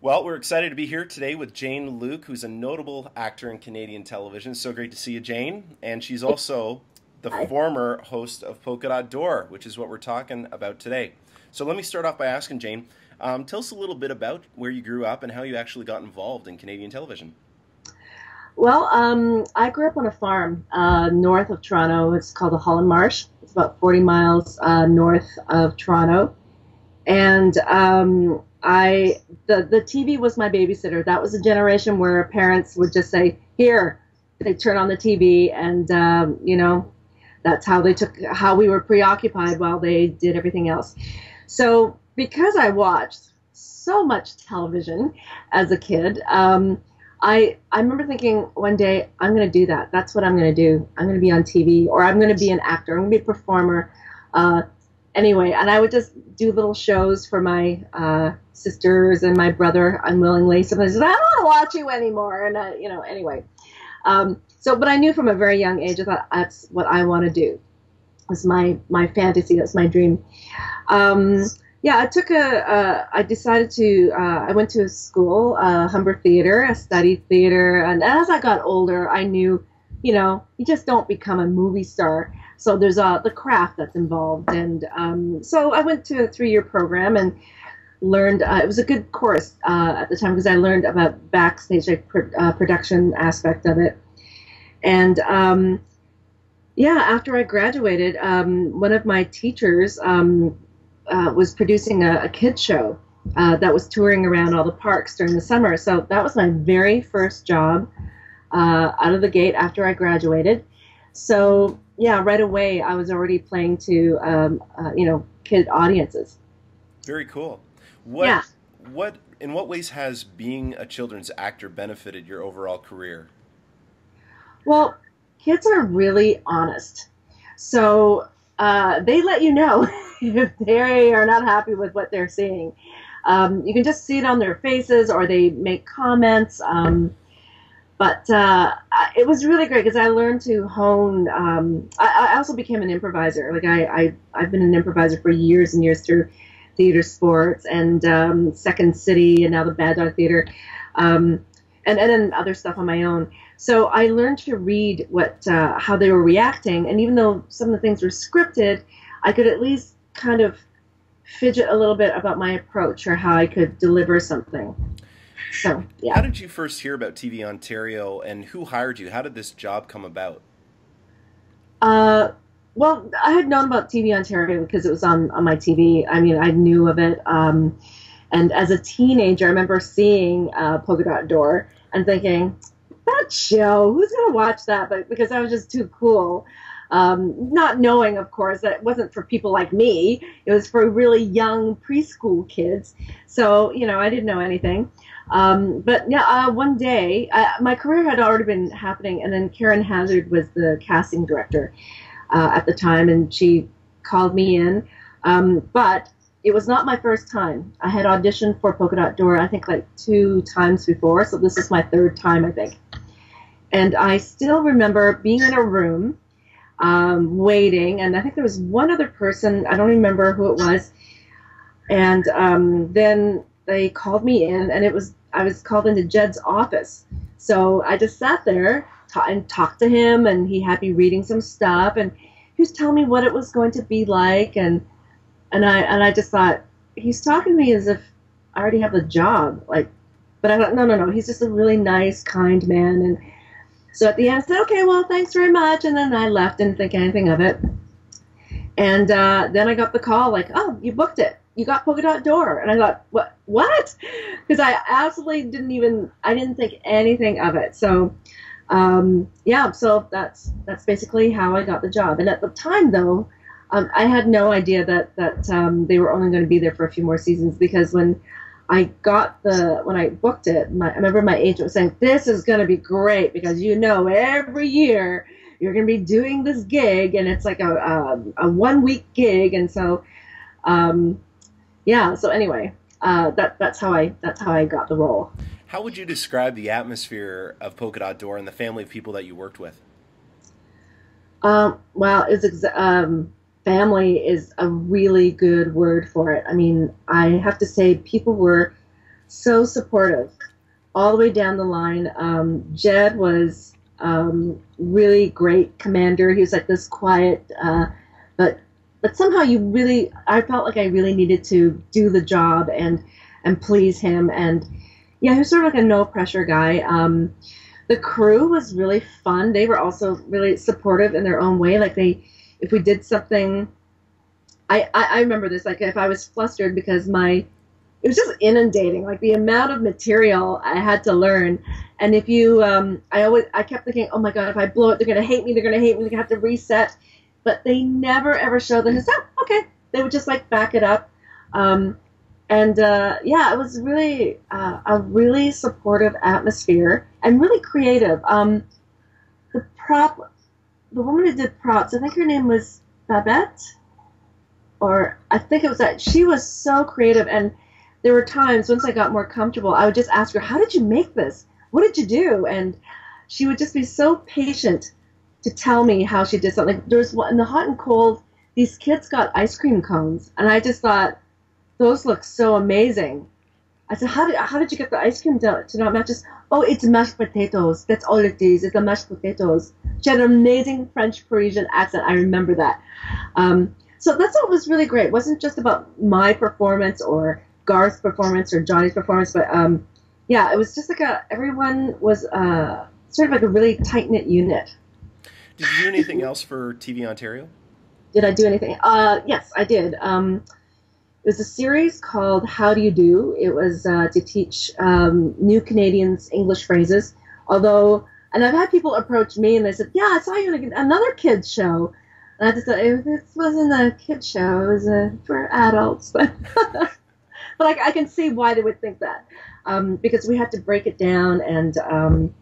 Well, we're excited to be here today with Jane Luk, who's a notable actor in Canadian television. So great to see you, Jane. And she's also the Hi. former host of Polka Dot Door, which is what we're talking about today. So let me start off by asking Jane, um, tell us a little bit about where you grew up and how you actually got involved in Canadian television. Well, um, I grew up on a farm uh, north of Toronto. It's called the Holland Marsh. It's about 40 miles uh, north of Toronto. And um, I the the TV was my babysitter. That was a generation where parents would just say, "Here," they turn on the TV, and um, you know, that's how they took how we were preoccupied while they did everything else. So because I watched so much television as a kid, um, I I remember thinking one day I'm going to do that. That's what I'm going to do. I'm going to be on TV, or I'm going to be an actor. I'm going to be a performer. Uh, anyway, and I would just do little shows for my uh, sisters and my brother unwillingly. Sometimes I don't want to watch you anymore, and uh, you know, anyway. Um, so, but I knew from a very young age, I thought that's what I want to do. That's my my fantasy. That's my dream. Um, yeah, I took a. Uh, I decided to. Uh, I went to a school, uh, Humber Theater. I studied theater, and as I got older, I knew, you know, you just don't become a movie star. So there's uh, the craft that's involved, and um, so I went to a three-year program and learned. Uh, it was a good course uh, at the time because I learned about backstage like, uh, production aspect of it, and um, yeah, after I graduated, um, one of my teachers um, uh, was producing a, a kids show uh, that was touring around all the parks during the summer. So that was my very first job uh, out of the gate after I graduated. So yeah, right away I was already playing to um, uh, you know kid audiences. Very cool. What yeah. what in what ways has being a children's actor benefited your overall career? Well, kids are really honest, so uh, they let you know if they are not happy with what they're seeing. Um, you can just see it on their faces, or they make comments. Um, but uh, it was really great because I learned to hone. Um, I, I, also became an improviser. Like I, I, I've been an improviser for years and years through theater sports and um, Second City and now the Bad Dog Theater, um, and and then other stuff on my own. So I learned to read what uh, how they were reacting, and even though some of the things were scripted, I could at least kind of fidget a little bit about my approach or how I could deliver something. So, yeah. How did you first hear about TV Ontario and who hired you? How did this job come about? Uh, well, I had known about TV Ontario because it was on, on my TV. I mean, I knew of it. Um, and as a teenager, I remember seeing uh, Polka Dot Door and thinking, that show, who's going to watch that? But because I was just too cool. Um, not knowing, of course, that it wasn't for people like me. It was for really young preschool kids. So, you know, I didn't know anything. Um, but yeah, uh, one day, uh, my career had already been happening, and then Karen Hazard was the casting director uh, at the time, and she called me in. Um, but it was not my first time. I had auditioned for Polka Dot Door, I think, like two times before, so this is my third time, I think. And I still remember being in a room, um, waiting, and I think there was one other person, I don't remember who it was, and um, then they called me in, and it was I was called into Jed's office. So I just sat there and talked to him, and he had me reading some stuff, and he was telling me what it was going to be like, and and I and I just thought he's talking to me as if I already have the job, like. But I thought, no, no, no. He's just a really nice, kind man, and so at the end, I said, okay, well, thanks very much, and then I left, didn't think anything of it. And uh, then I got the call, like, oh, you booked it. You got polka dot door. And i thought what what? Because i absolutely didn't even i didn't think anything of it. So um, yeah so that's that's basically how i got the job. And at the time though um, i had no idea that that um, they were only going to be there for a few more seasons because when i got the when i booked it my, i remember my agent was saying this is going to be great because you know every year you're going to be doing this gig and it's like a, a, a one week gig and so um, yeah. So anyway, uh, that that's how I that's how I got the role. How would you describe the atmosphere of Polka Dot Door and the family of people that you worked with? Um, well, it's exa- um, family is a really good word for it. I mean, I have to say, people were so supportive all the way down the line. Um, Jed was um, really great commander. He was like this quiet, uh, but but somehow you really, I felt like I really needed to do the job and and please him. And yeah, he was sort of like a no pressure guy. Um, the crew was really fun. They were also really supportive in their own way. Like they, if we did something, I, I, I remember this. Like if I was flustered because my it was just inundating like the amount of material i had to learn. And if you um, i always i kept thinking oh my god if i blow it they're going to hate me they're going to hate me they're to have to reset. But they never ever showed them. Oh okay. They would just like back it up. Um, and uh, yeah it was really uh, a really supportive atmosphere and really creative. Um, the prop the woman who did props i think her name was babette or i think it was that she was so creative and there were times once I got more comfortable, I would just ask her, "How did you make this? What did you do?" And she would just be so patient to tell me how she did something. There was in the hot and cold. These kids got ice cream cones, and I just thought those look so amazing. I said, "How did how did you get the ice cream to, to not match?" Just oh, it's mashed potatoes. That's all it is. It's the mashed potatoes. She had an amazing French Parisian accent. I remember that. Um, so that's what was really great. It wasn't just about my performance or Garth's performance or Johnny's performance, but um, yeah, it was just like a everyone was uh, sort of like a really tight knit unit. Did you do anything else for TV Ontario? Did I do anything? Uh, yes, I did. Um, was a series called How Do You Do? It was uh, to teach um, new Canadians English phrases. Although, and I've had people approach me and they said, "Yeah, I saw you in another kids show." And I just thought it, wasn't a kids show; it was uh, for adults. But but I, I, can see why they would think that um, because we had to break it down and um,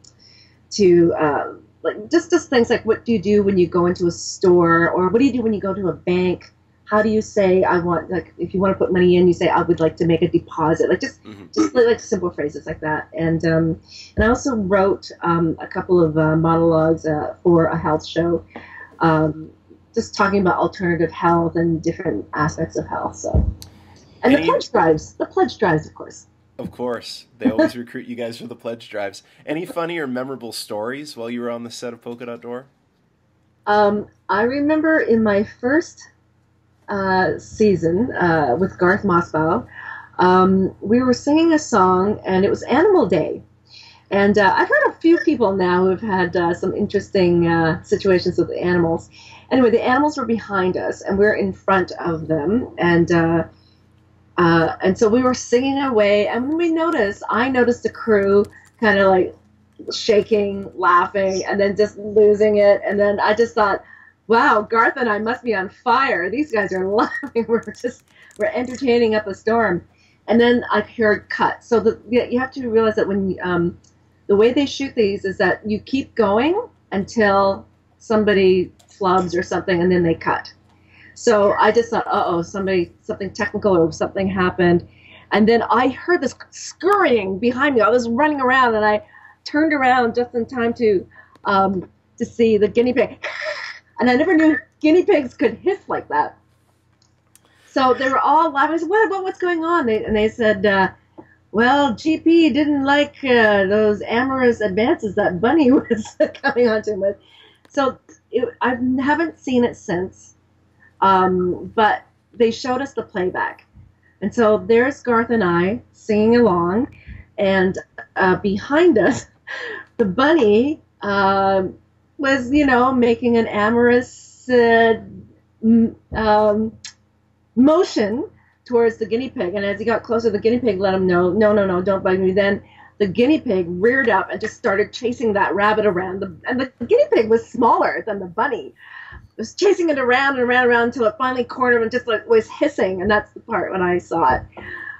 to uh, like just just things like what do you do when you go into a store or what do you do when you go to a bank how do you say I want like if you want to put money in you say I would like to make a deposit like just mm-hmm. just like simple phrases like that and um, and I also wrote um, a couple of uh, monologues uh, for a health show um, just talking about alternative health and different aspects of health so and Any, the pledge drives. The pledge drives, of course. Of course. They always recruit you guys for the pledge drives. Any funny or memorable stories while you were on the set of Polka Dot Door? Um, I remember in my first uh, season uh, with Garth Mossbaugh, um, we were singing a song, and it was Animal Day. And uh, I've heard a few people now who have had uh, some interesting uh, situations with the animals. Anyway, the animals were behind us, and we are in front of them. And and so we were singing away, and when we noticed, I noticed the crew kind of like shaking, laughing, and then just losing it. And then I just thought, wow, Garth and I must be on fire. These guys are laughing. We're just we're entertaining up a storm. And then I heard cut. So the, you have to realize that when um, the way they shoot these is that you keep going until somebody flubs or something, and then they cut. So I just thought, uh oh, somebody, something technical or something happened. And then I heard this scurrying behind me. I was running around and I turned around just in time to um, to see the guinea pig. And I never knew guinea pigs could hiss like that. So they were all laughing. I said, what, what what's going on? They, and they said, uh, well, GP didn't like uh, those amorous advances that Bunny was coming onto him with. So it, I haven't seen it since. Um, but they showed us the playback. And so there's Garth and I singing along, and uh, behind us, the bunny uh, was, you know, making an amorous uh, um, motion towards the guinea pig. And as he got closer, the guinea pig let him know, no, no, no, don't bug me. Then the guinea pig reared up and just started chasing that rabbit around. The, and the guinea pig was smaller than the bunny was chasing it around and around and around until it finally cornered and just like was hissing, and that's the part when I saw it.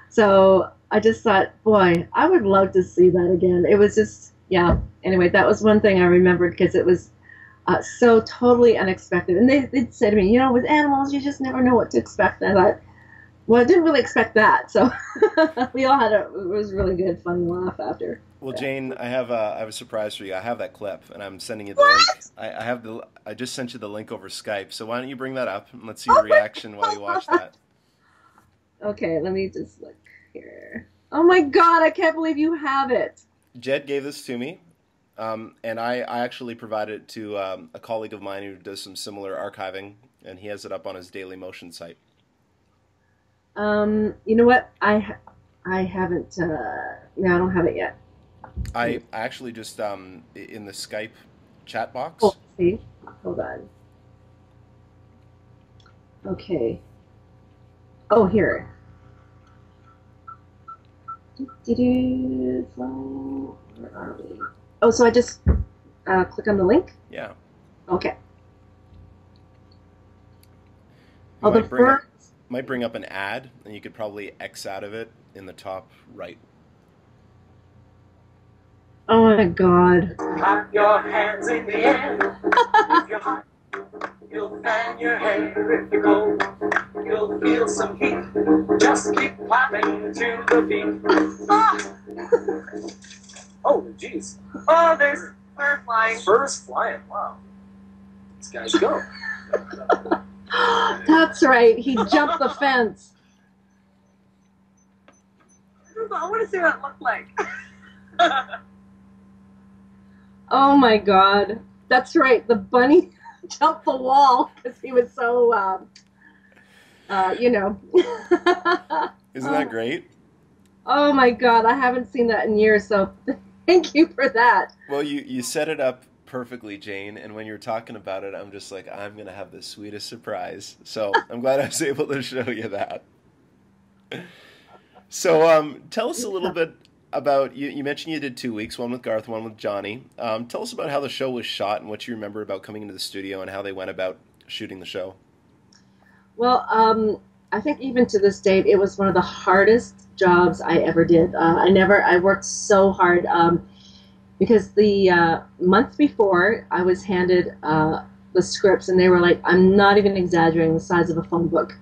So I just thought, boy, I would love to see that again. It was just, yeah. Anyway, that was one thing I remembered because it was uh, so totally unexpected. And they they'd say to me, you know, with animals, you just never know what to expect. And I thought, well, I didn't really expect that. So we all had a it was really good, fun laugh after. Well, Jane, I have a, I have a surprise for you. I have that clip, and I'm sending you the what? link. I, I, have the I just sent you the link over Skype. So why don't you bring that up and let's see your reaction while you watch that. Okay, let me just look here. Oh my god, I can't believe you have it. Jed gave this to me, um, and I, I actually provided it to um, a colleague of mine who does some similar archiving, and he has it up on his Daily Motion site. Um, you know what? I I haven't. Uh, no, I don't have it yet. I, I actually just um, in the Skype chat box. Oh, see, hold on. Okay. Oh, here. Where are we? Oh, so I just uh, click on the link? Yeah. Okay. Oh, the bring up, might bring up an ad, and you could probably X out of it in the top right. Oh my god. Clap your hands in the air. You'll fan your hair if you go. You'll feel some heat. Just keep clapping to the beat. Ah! oh, jeez. Oh, there's bird flying. Birds flying. Wow. These guys go. That's right. He jumped the fence. I want to see what it looked like. oh my god. That's right. The bunny jumped the wall because he was so, uh, uh, you know. Isn't that great? Oh my god, I haven't seen that in years, so thank you for that. Well, you, you set it up perfectly, Jane. And when you're talking about it, I'm just like, I'm going to have the sweetest surprise. So I'm glad I was able to show you that. So um, tell us a little bit about you, you mentioned you did two weeks, one with Garth, one with Johnny. Um, tell us about how the show was shot and what you remember about coming into the studio and how they went about shooting the show. Well, um, I think even to this date, it was one of the hardest jobs I ever did. Uh, I never, I worked so hard um, because the uh, month before I was handed uh, the scripts and they were like, I'm not even exaggerating the size of a phone book.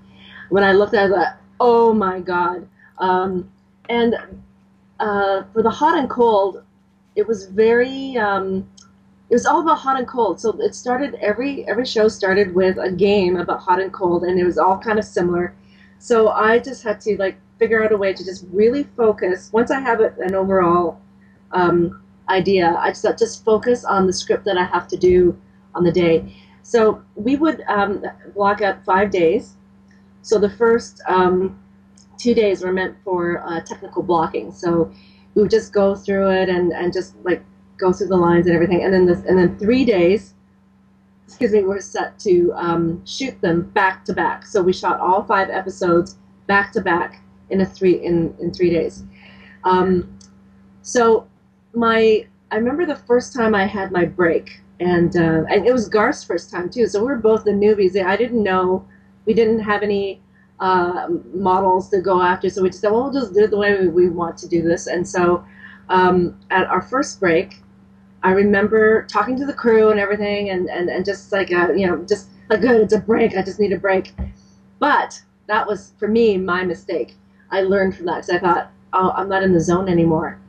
When I looked at it, I thought, oh my god. Um, and uh, for the hot and cold, it was very. Um, it was all about hot and cold. So it started every every show started with a game about hot and cold, and it was all kind of similar. So I just had to like figure out a way to just really focus. Once I have an overall um, idea, I just just focus on the script that I have to do on the day. So we would um, block out five days. So the first um, two days were meant for uh, technical blocking. So we would just go through it and, and just like go through the lines and everything. And then this, and then three days, excuse me, were set to um, shoot them back to back. So we shot all five episodes back to back in a three in, in three days. Um, so my I remember the first time I had my break, and uh, and it was Garth's first time too. So we were both the newbies. I didn't know we didn't have any uh, models to go after. So we just said, well, we'll just do it the way we, want to do this. And so um, at our first break, I remember talking to the crew and everything, and, and, and just like, uh, you know, just like, good, it's a break. I just need a break. But that was, for me, my mistake. I learned from that because I thought, oh, I'm not in the zone anymore.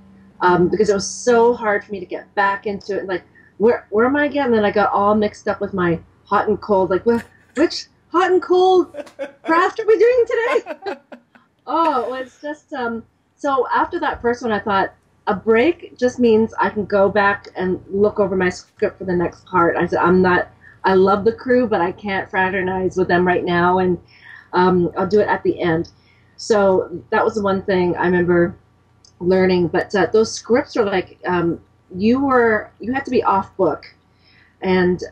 Um, because it was so hard for me to get back into it. Like, where, where am I again? And then I got all mixed up with my hot and cold. Like, which hot and cold craft are we doing today? oh, it's just um. So after that first one, I thought a break just means I can go back and look over my script for the next part. I said I'm not. I love the crew, but I can't fraternize with them right now, and um, I'll do it at the end. So that was the one thing I remember learning. But uh, those scripts are like um, you were you had to be off book, and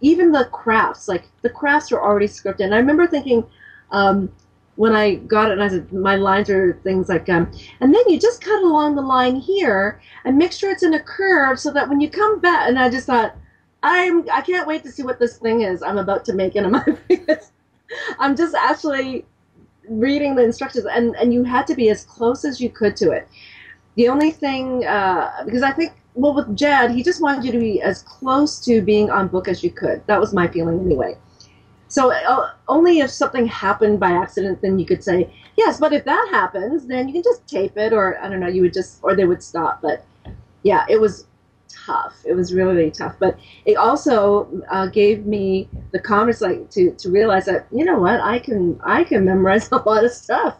even the crafts, like the crafts are already scripted. And I remember thinking, um, when I got it, and I said, my lines are things like, um, and then you just cut along the line here and make sure it's in a curve so that when you come back, and I just thought, I'm, I can't wait to see what this thing is I'm about to make into my. I'm just actually reading the instructions, and, and you had to be as close as you could to it. The only thing, uh, because I think well, with Jed, he just wanted you to be as close to being on book as you could. That was my feeling anyway. So uh, only if something happened by accident, then you could say yes. But if that happens, then you can just tape it, or I don't know, you would just, or they would stop. But yeah, it was tough. It was really, really tough. But it also uh, gave me the confidence, like to to realize that you know what, I can I can memorize a lot of stuff.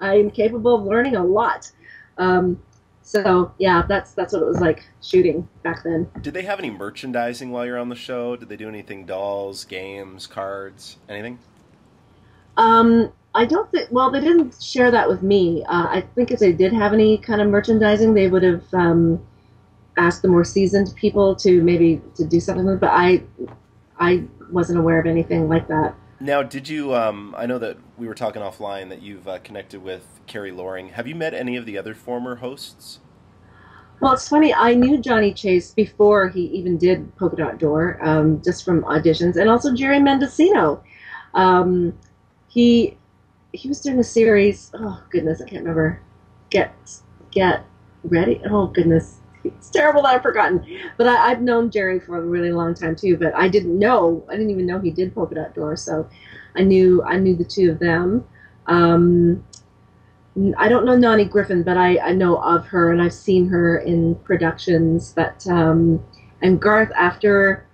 I am capable of learning a lot. Um, so yeah, that's that's what it was like shooting back then. Did they have any merchandising while you're on the show? Did they do anything? Dolls, games, cards, anything? Um, I don't think. Well, they didn't share that with me. Uh, I think if they did have any kind of merchandising, they would have um, asked the more seasoned people to maybe to do something. But I, I wasn't aware of anything like that. Now, did you? Um, I know that we were talking offline that you've uh, connected with Carrie Loring. Have you met any of the other former hosts? Well, it's funny. I knew Johnny Chase before he even did Polka Dot Door, um, just from auditions, and also Jerry Mendocino. Um, he he was doing a series. Oh goodness, I can't remember. Get get ready. Oh goodness, it's terrible that I've forgotten. But I, have known Jerry for a really long time too. But I didn't know. I didn't even know he did Polka Dot Door. So I knew I knew the two of them. Um, I don't know Nani Griffin, but I, I know of her and I've seen her in productions. But um, and Garth after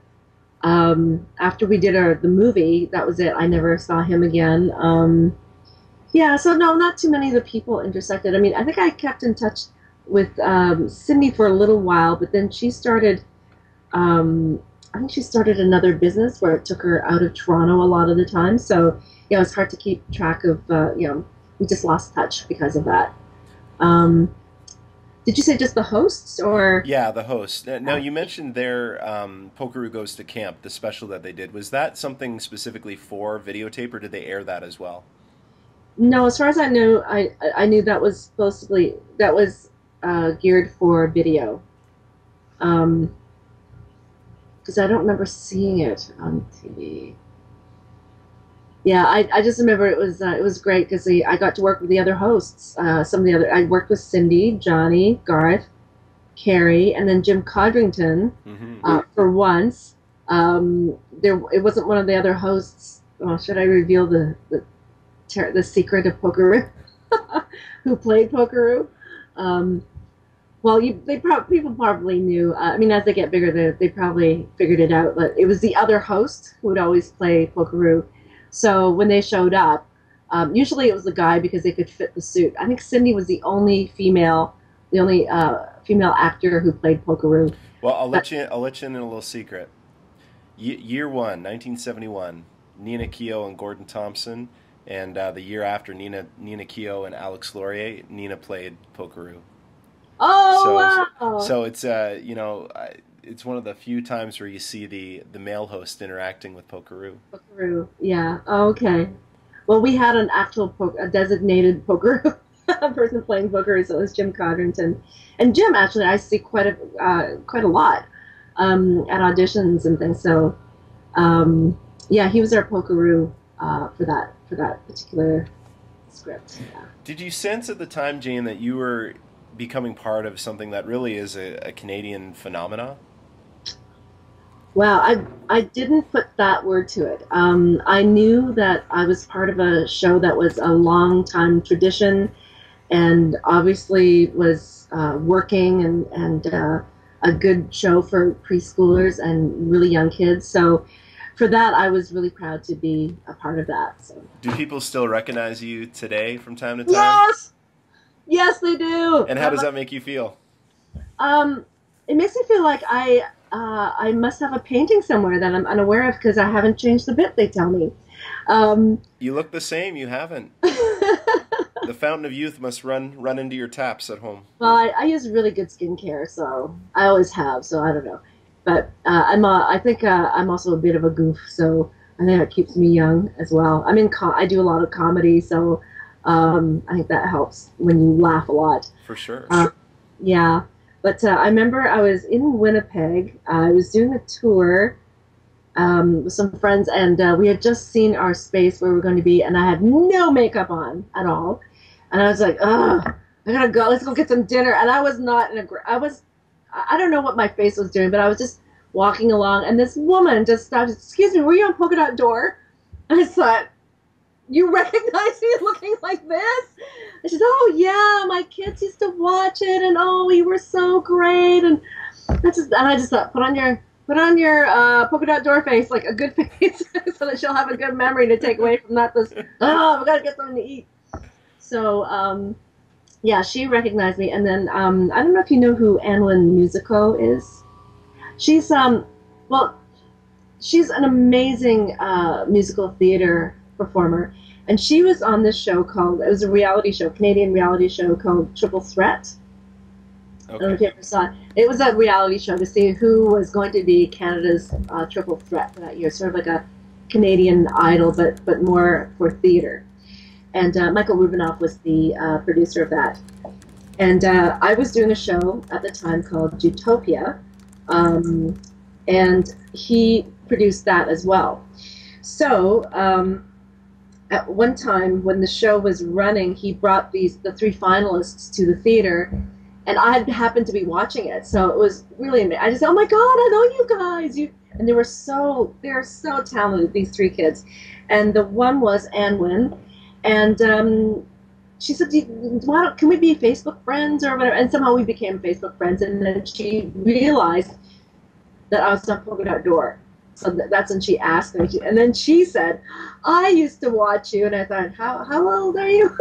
um, after we did our the movie, that was it. I never saw him again. Um, yeah, so no, not too many of the people intersected. I mean, I think I kept in touch with um, Cindy for a little while, but then she started. Um, I think she started another business where it took her out of Toronto a lot of the time. So yeah, it was hard to keep track of. Uh, you know, we just lost touch because of that. Um, did you say just the hosts or? Yeah, the hosts. Now you mentioned their um, Polkaroo Goes to Camp, the special that they did. Was that something specifically for videotape, or did they air that as well? No, as far as I knew, I I knew that was supposedly that was uh, geared for video. Um, because I don't remember seeing it on TV. Yeah, I, I just remember it was uh, it was great because I got to work with the other hosts. Uh, some of the other I worked with Cindy, Johnny, Garth, Carrie, and then Jim Codrington mm-hmm. uh, for once. Um, there it wasn't one of the other hosts. Oh, should I reveal the the ter- the secret of Polkaroo, who played Polkaroo. Um, well, you, they pro- people probably knew. Uh, I mean, as they get bigger, they, they probably figured it out. But it was the other host who would always play Polkaroo. So when they showed up, um, usually it was the guy because they could fit the suit. I think Cindy was the only female, the only uh, female actor who played Polkaroo. Well, I'll let you. I'll let you in a little secret. year one, 1971. Nina Keogh and Gordon Thompson and uh, the year after Nina Nina Keogh and Alex Laurier, Nina played Polkaroo. Oh so, wow! So it's uh you know it's one of the few times where you see the the male host interacting with Polkaroo. Polkaroo, yeah. Oh, okay. Well, we had an actual po- a designated Polkaroo person playing Polkaroo, so it was Jim Codrington, and Jim actually I see quite a uh, quite a lot um, at auditions and things. So um, yeah, he was our Polkaroo uh, for that for that particular script. Yeah. Did you sense at the time, Jane, that you were becoming part of something that really is a, a Canadian phenomena? Well, I I didn't put that word to it. Um, I knew that I was part of a show that was a long time tradition, and obviously was uh, working and and uh, a good show for preschoolers and really young kids. So for that, I was really proud to be a part of that. So. Do people still recognize you today from time to time? Yes, yes, they do. And how does that make you feel? Um, it makes me feel like I uh, I must have a painting somewhere that I'm unaware of because I haven't changed the bit. They tell me. Um, you look the same. You haven't. the fountain of youth must run run into your taps at home. Well, I, I use really good skincare, so I always have. So I don't know but uh, I'm a, I think uh, I'm also a bit of a goof, so I think that keeps me young as well. I'm in com- I do a lot of comedy, so um, I think that helps when you laugh a lot. For sure. Uh, yeah, but uh, I remember I was in Winnipeg. I was doing a tour um, with some friends, and uh, we had just seen our space where we are going to be, and I had no makeup on at all, and I was like, "Ugh, I gotta go. Let's go get some dinner." And I was not in a. I was I don't know what my face was doing, but I was just walking along, and this woman just stopped. Excuse me, were you on Polka Dot Door? And I thought, you recognize me looking like this? And she said, oh yeah, my kids used to watch it, and oh, you were so great, and I just and I just thought, put on your put on your uh, polka dot door face, like a good face, so that she'll have a good memory to take away from that. This oh, we gotta get something to eat. So um, yeah, she recognized me. And then um, I don't know if you know who Anlyn Musico is. She's um, well, she's an amazing uh, musical theater performer, and she was on this show called it was a reality show, Canadian reality show called Triple Threat. I don't know if you ever saw it. It was a reality show to see who was going to be Canada's uh, triple threat for that year, sort of like a Canadian Idol, but but more for theater. And uh, Michael Rubinoff was the uh, producer of that. And uh, I was doing a show at the time called Utopia, um, and he produced that as well. So um, at one time when the show was running, he brought these the three finalists to the theater and I happened to be watching it, so it was really amazing. I just, oh my god, I know you guys. You and they were so they're so talented. These three kids, and the one was Anwin, and um, she said, "Why don't can we be Facebook friends or whatever?" And somehow we became Facebook friends, and then she realized that I was not Polka Dot Door. So that's when she asked me, and then she said, "I used to watch you," and I thought, "How how old are you?"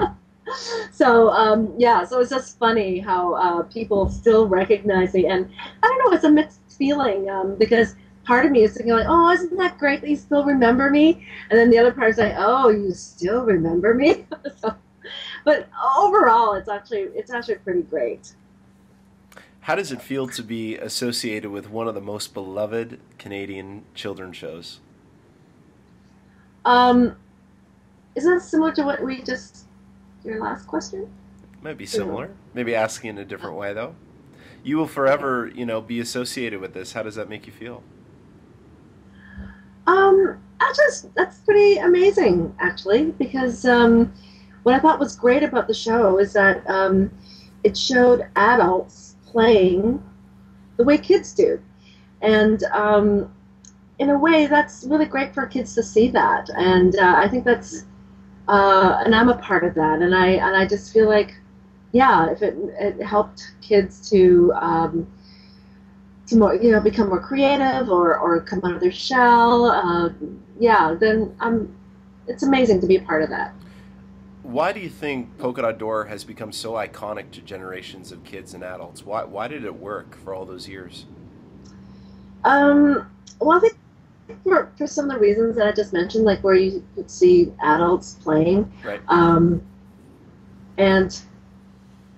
so um, yeah, so it's just funny how uh, people still recognize me, and I don't know, it's a mixed feeling um, because part of me is thinking like, oh, isn't that great that you still remember me? And then the other part is like, oh, you still remember me? so, but overall, it's actually it's actually pretty great. How does it feel to be associated with one of the most beloved Canadian children's shows? Um, is that similar to what we just your last question? Might be similar. Maybe asking in a different way though. You will forever, you know, be associated with this. How does that make you feel? Um, I just that's pretty amazing actually because um, what I thought was great about the show is that um, it showed adults playing the way kids do, and um, in a way that's really great for kids to see that, and uh, I think that's uh, and I'm a part of that, and I and I just feel like, yeah, if it it helped kids to um, to more you know become more creative or or come out of their shell, uh, yeah, then I'm. It's amazing to be a part of that. Why do you think Polka Dot Door has become so iconic to generations of kids and adults? Why why did it work for all those years? Um, well, I think for, for some of the reasons that I just mentioned, like where you could see adults playing. Right. Um, and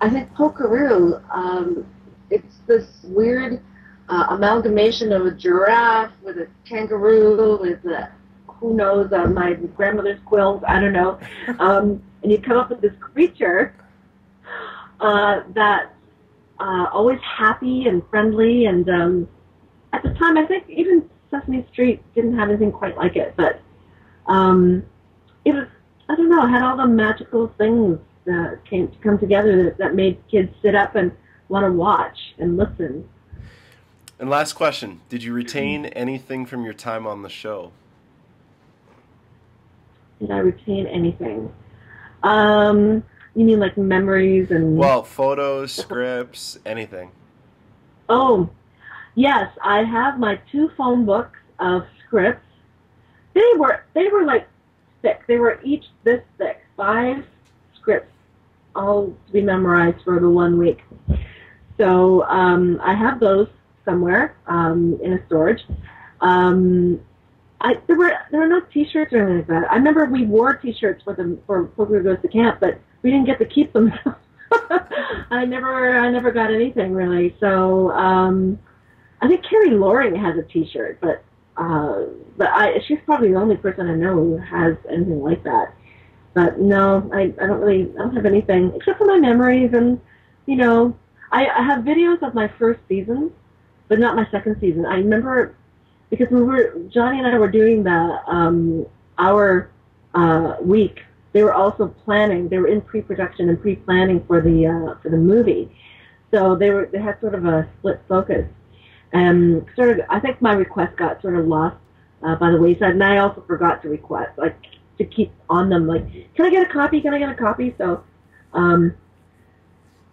I think Polkaroo, um, it's this weird uh, amalgamation of a giraffe with a kangaroo with a, who knows, uh, my grandmother's quilt, I don't know. Um, and you come up with this creature uh, that's uh, always happy and friendly. And um, at the time, I think even Sesame Street didn't have anything quite like it, but um, it was I don't know, it had all the magical things that came to come together that, that made kids sit up and want to watch and listen. And last question: Did you retain anything from your time on the show? Did I retain anything? Um, you mean like memories and? Well, photos, scripts, anything. Oh, Yes, I have my two phone books of scripts. They were they were like thick. They were each this thick, five scripts, all to be memorized for the one week. So um, I have those somewhere um, in a storage. Um, I, there were there were no T-shirts or anything like that. I remember we wore T-shirts for them for Poker Goes to Camp, but we didn't get to keep them. I never I never got anything really. So um, I think Carrie Loring has a T-shirt, but uh, but I she's probably the only person I know who has anything like that. But no, I I don't really I don't have anything except for my memories and you know I I have videos of my first season, but not my second season. I remember because we were Johnny and I were doing the um our uh, week. They were also planning. They were in pre-production and pre-planning for the uh, for the movie. So they were they had sort of a split focus um, sort of, I think my request got sort of lost uh, by the wayside, and I also forgot to request, like, to keep on them, like, can I get a copy? Can I get a copy? So, um,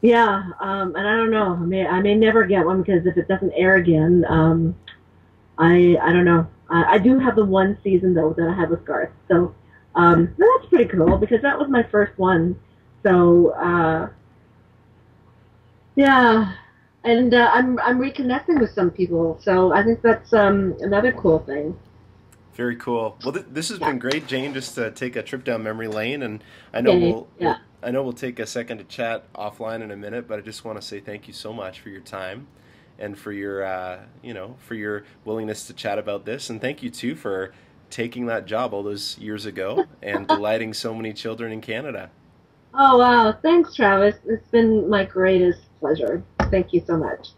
yeah, um, and I don't know. I may, I may never get one because if it doesn't air again, um, I, I don't know. I, I do have the one season though that I had with Garth, so um, that's pretty cool because that was my first one. So uh, yeah, and uh, I'm I'm reconnecting with some people. So I think that's um, another cool thing. Very cool. Well, th- this has yeah. been great, Jane. Just to take a trip down memory lane, and I know okay. we'll, yeah. I know we'll take a second to chat offline in a minute, but I just want to say thank you so much for your time and for your uh, you know for your willingness to chat about this, and thank you too for taking that job all those years ago and delighting so many children in Canada. Oh wow! Thanks, Travis. It's been my greatest pleasure. Thank you so much.